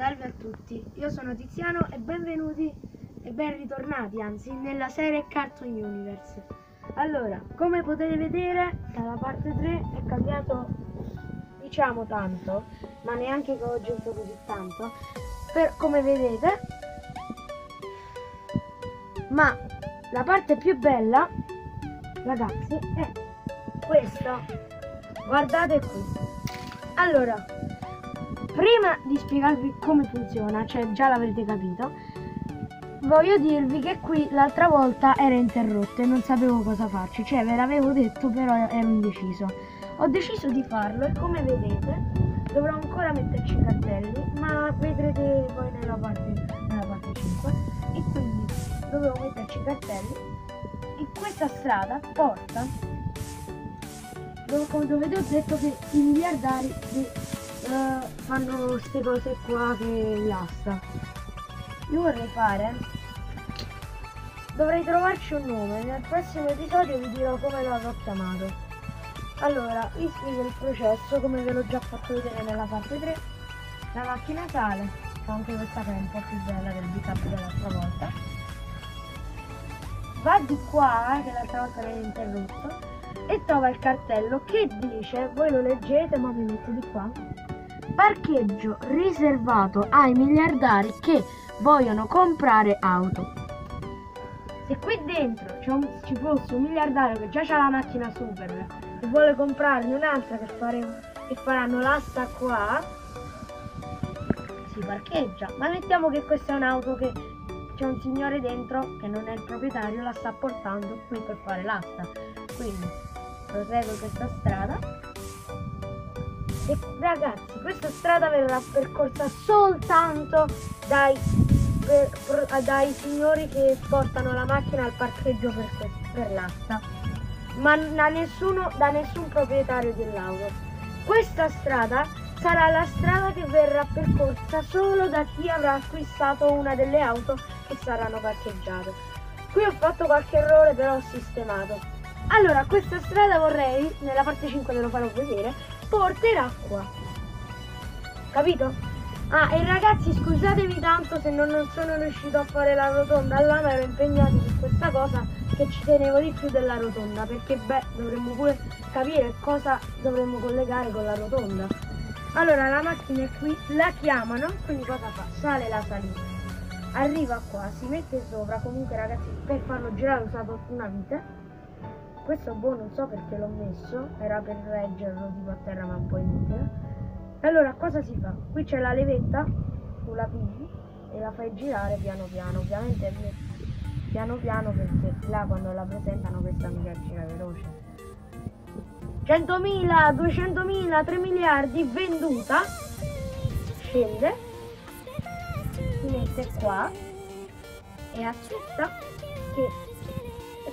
Salve a tutti, io sono Tiziano e benvenuti e ben ritornati anzi nella serie Cartoon Universe. Allora, come potete vedere dalla parte 3 è cambiato diciamo tanto, ma neanche che ho aggiunto così tanto, per, come vedete, ma la parte più bella ragazzi è questa, guardate qui. Allora, prima di spiegarvi come funziona, cioè già l'avrete capito, voglio dirvi che qui l'altra volta era interrotto e non sapevo cosa farci, cioè ve l'avevo detto però ero indeciso. Ho deciso di farlo e come vedete dovrò ancora metterci i cartelli, ma vedrete poi nella parte, nella parte 5 e quindi dovevo metterci i cartelli. E questa strada porta dove, dove ho detto che i miliardari di eh, fanno queste cose qua che l'asta. Io vorrei fare... Dovrei trovarci un nome, nel prossimo episodio vi dirò come lo avrò chiamato. Allora, vi spiego il processo, come ve l'ho già fatto vedere nella parte 3. La macchina sale, anche questa che è un po' più bella del backup dell'altra volta. Va di qua, che l'altra volta l'ho interrotto, e trova il cartello che dice, voi lo leggete, ma vi metto di qua, parcheggio riservato ai miliardari che vogliono comprare auto. Se qui dentro ci fosse un miliardario che già ha la macchina super e vuole comprarne un'altra che, che faranno l'asta qua, si parcheggia. Ma mettiamo che questa è un'auto che c'è un signore dentro che non è il proprietario, la sta portando qui per fare l'asta. Quindi prosegue questa strada e ragazzi, questa strada verrà percorsa soltanto dai, per, per, dai signori che portano la macchina al parcheggio per, per l'asta, ma da, nessuno, da nessun proprietario dell'auto. Questa strada sarà la strada che verrà percorsa solo da chi avrà acquistato una delle auto che saranno parcheggiate. Qui ho fatto qualche errore però ho sistemato. Allora, questa strada vorrei, nella parte 5 ve lo farò vedere, porterà qua. Capito? Ah, e ragazzi scusatemi tanto se non sono riuscito a fare la rotonda ma ero impegnato su questa cosa che ci tenevo di più della rotonda, perché beh, dovremmo pure capire cosa dovremmo collegare con la rotonda. Allora, la macchina è qui, la chiamano, quindi cosa fa? Sale la salita. Arriva qua, si mette sopra, comunque ragazzi, per farlo girare ho usato una vite questo boh non so perché l'ho messo era per reggerlo tipo a terra ma un po' inutile allora cosa si fa? qui c'è la levetta tu la pigli e la fai girare piano piano. Ovviamente piano piano perché là quando la presentano questa mica gira veloce. 100.000, 200.000, 3 miliardi venduta. Scende. Si mette qua e accetta che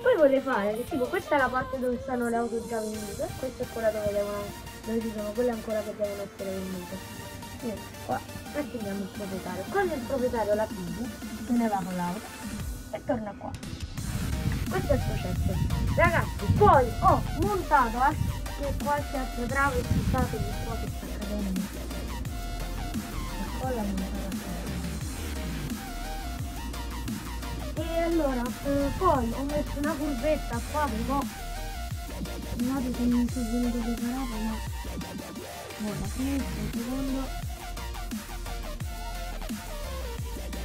poi vorrei fare tipo questa è la parte dove stanno le auto già vendute, questa è quella dove devono, dove ci sono quelle ancora che devono essere vendute. Quindi qua attiviamo il proprietario. Quando il proprietario la piglia, se ne va con l'auto e torna qua. Questo è il processo. Ragazzi, poi ho montato anche qualche altra trave scusate di qua che sta cadendo. La colla è montata allora eh, poi ho messo una curvetta qua però guardate che non so venuto preparato ma guarda un secondo.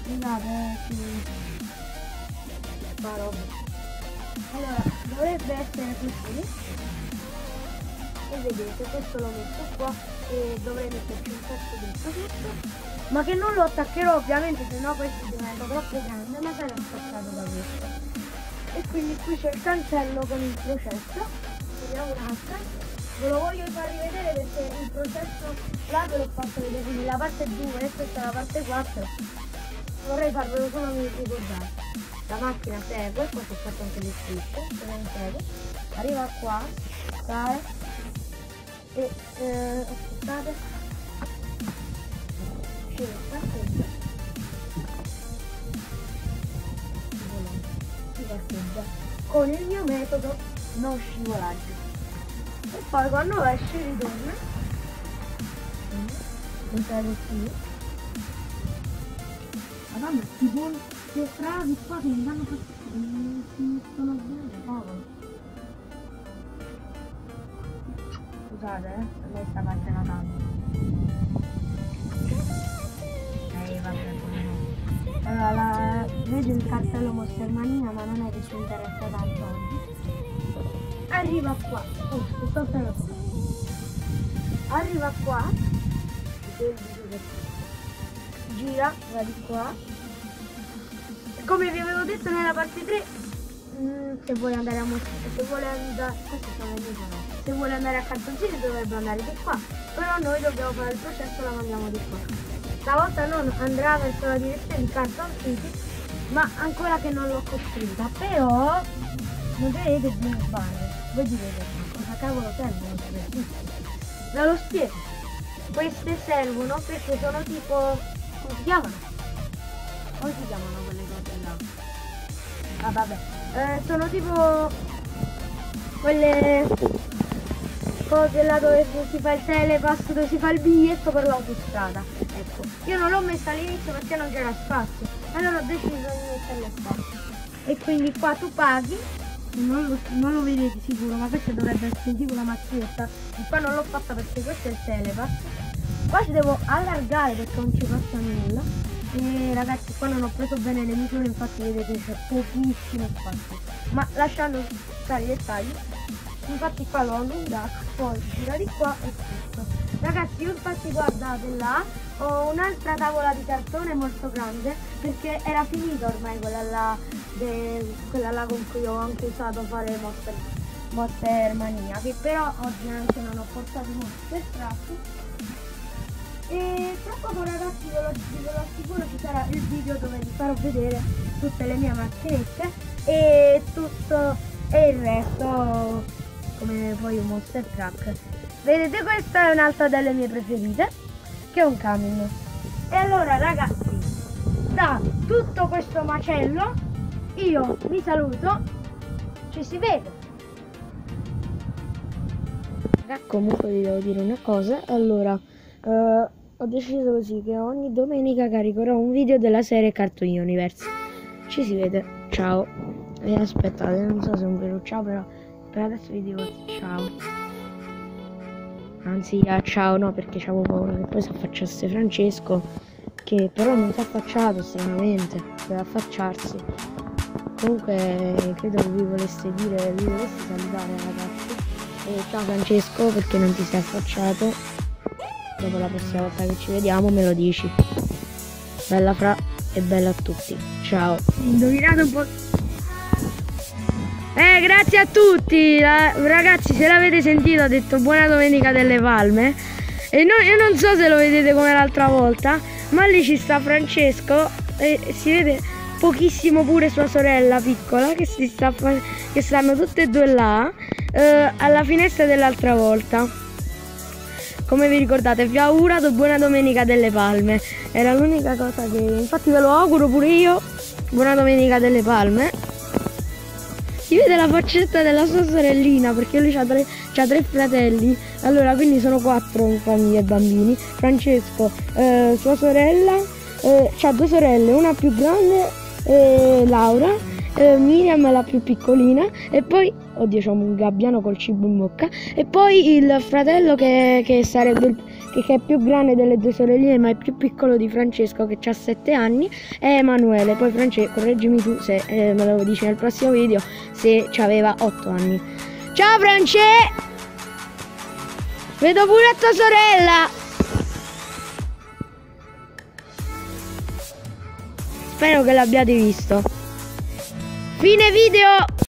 Scusate che fa roba allora dovrebbe essere così. E vedete questo l'ho messo qua e dovrei metterci un pezzo di tutto ma che non lo attaccherò ovviamente se no questo diventa troppo grande ma sarà attaccato da questo. E quindi qui c'è il cancello con il processo. Vediamo un'altra ve lo voglio far rivedere perché il processo là ve l'ho fatto vedere quindi la parte 2 e questa è la parte 4 vorrei farvelo solo ricordare. La macchina segue poi c'è fatto anche le segue arriva qua sale e eh, aspettate scelta si parcheggia con il mio metodo non scivolaggio e poi quando esce ritorna mettere qui Madonna, buoni, queste strade qua che mi danno fastidio, si mettono bene, povero. Scusate, eh, me sta parte la tanto. Vedo il cartello Monster Mania, ma non è che ci interessa tanto. Arriva qua. Oh, sto qua. Arriva qua. Gira, va di qua. Come vi avevo detto nella parte 3, mm, se vuole andare a se vuole andare, se vuole andare a cartoncini dovrebbe andare di qua, però noi dobbiamo fare il processo la mandiamo di qua. Stavolta non andrà verso la direzione di Carton City, ma ancora che non l'ho costruita, però non vedete di sbaglio. Voi direte, cosa cavolo servono queste? Ve lo spiego. Queste servono perché sono tipo. come si chiamano? Come si chiamano quelle cose là? Ah vabbè. Eh, sono tipo quelle cose là dove si fa il telepass, dove si fa il biglietto per l'autostrada. Ecco. Io non l'ho messa all'inizio perché non c'era spazio. Allora ho deciso di metterla qua. E quindi qua tu paghi non lo, non lo, vedete sicuro ma questa dovrebbe essere tipo la macchinetta e qua non l'ho fatta perché questo è il telepass qua ci devo allargare perché non ci passa nulla e ragazzi qua non ho preso bene le misure infatti vedete c'è pochissimo spazio ma lasciando stare i dettagli infatti qua l'ho allungato poi gira di qua e tutto. Ragazzi io infatti guardate là ho un'altra tavola di cartone molto grande perché era finita ormai quella là, de, quella là con cui ho anche usato fare monster, monster mania che però oggi anche non ho portato i monster truck e tra poco ragazzi ve lo, ve lo assicuro ci sarà il video dove vi farò vedere tutte le mie macchinette e tutto e il resto come poi un monster truck. Vedete questa è un'altra delle mie preferite che è un camion. E allora ragazzi da tutto questo macello io vi saluto ci si vede. Comunque vi devo dire una cosa allora uh, ho deciso così che ogni domenica caricherò un video della serie Cartoon Universe. Ci si vede ciao. E aspettate non so se è un vero ciao però per adesso vi dico ciao. Anzi ah, ciao no perché c'avevo paura che poi si affacciasse Francesco che però non si è affacciato stranamente. Deve affacciarsi. Comunque credo che vi voleste dire vi voleste salutare ragazzi. E ciao Francesco perché non ti sei affacciato. Dopo la prossima volta che ci vediamo me lo dici. Bella fra e bella a tutti. Ciao. Indovinato un po' Eh, grazie a tutti, ragazzi se l'avete sentito ha detto buona domenica delle palme. E no, io non so se lo vedete come l'altra volta, ma lì ci sta Francesco e si vede pochissimo pure sua sorella piccola che, sta, che stanno tutte e due là eh, alla finestra dell'altra volta. Come vi ricordate vi augurato buona domenica delle palme, era l'unica cosa che infatti ve lo auguro pure io, buona domenica delle palme si vede la faccetta della sua sorellina perché lui ha tre, tre, fratelli. Allora quindi sono quattro in famiglia bambini. Francesco eh, sua sorella eh, ha due sorelle una più grande eh, Laura eh, Miriam la più piccolina e poi oddio c'è un gabbiano col cibo in bocca e poi il fratello che, che sarebbe il che è più grande delle due sorelline ma è più piccolo di Francesco che ha 7 anni è Emanuele. Poi Francesco correggimi tu se eh, me lo dici nel prossimo video se aveva 8 anni. Ciao France vedo pure a tua sorella! Spero che l'abbiate visto. Fine video